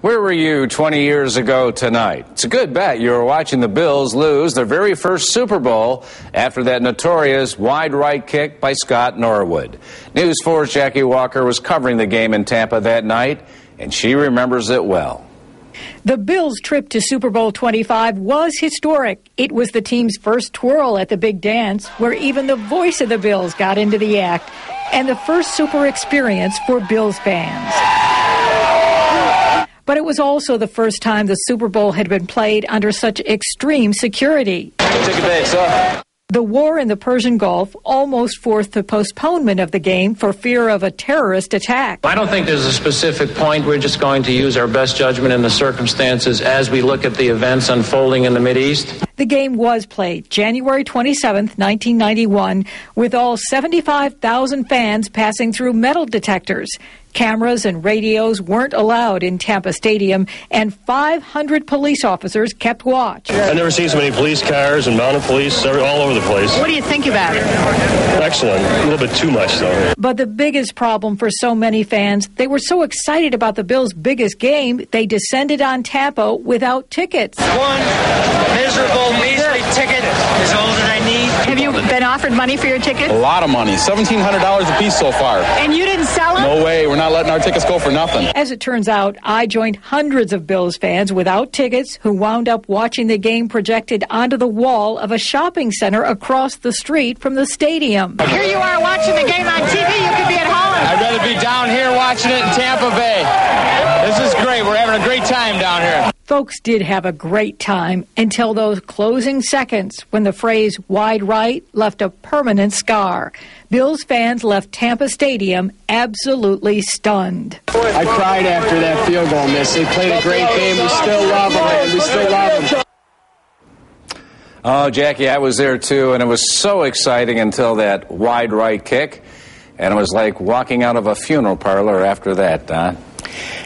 Where were you 20 years ago tonight? It's a good bet you were watching the Bills lose their very first Super Bowl after that notorious wide right kick by Scott Norwood. News 4's Jackie Walker was covering the game in Tampa that night, and she remembers it well. The Bills' trip to Super Bowl 25 was historic. It was the team's first twirl at the big dance, where even the voice of the Bills got into the act, and the first super experience for Bills fans. But it was also the first time the Super Bowl had been played under such extreme security. Take a day, sir. The war in the Persian Gulf almost forced the postponement of the game for fear of a terrorist attack. I don't think there's a specific point. We're just going to use our best judgment in the circumstances as we look at the events unfolding in the Mideast. The game was played January 27, 1991, with all 75,000 fans passing through metal detectors. Cameras and radios weren't allowed in Tampa Stadium, and 500 police officers kept watch. I've never seen so many police cars and mounted police all over the place. What do you think about it? Excellent. A little bit too much, though. But the biggest problem for so many fans, they were so excited about the Bills' biggest game, they descended on Tampa without tickets. One miserable, offered money for your tickets? A lot of money. $1,700 a piece so far. And you didn't sell them? No way. We're not letting our tickets go for nothing. As it turns out, I joined hundreds of Bills fans without tickets who wound up watching the game projected onto the wall of a shopping center across the street from the stadium. Here you are watching the game on TV. You could be at home. I'd rather be down here watching it in Tampa Bay. This is great. We're having a great time down here. Folks did have a great time until those closing seconds when the phrase wide right left a permanent scar. Bills fans left Tampa Stadium absolutely stunned. I cried after that field goal miss. They played a great game. We still love them. We still love them. Oh, Jackie, I was there too, and it was so exciting until that wide right kick. And it was like walking out of a funeral parlor after that, Don.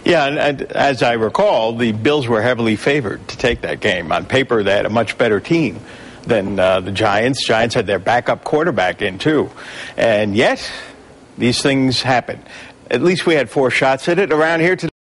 Yeah, and, and, as I recall, the Bills were heavily favored to take that game. On paper, they had a much better team than uh, the Giants. Giants had their backup quarterback in, too. And yet, these things happen. At least we had four shots at it around here today.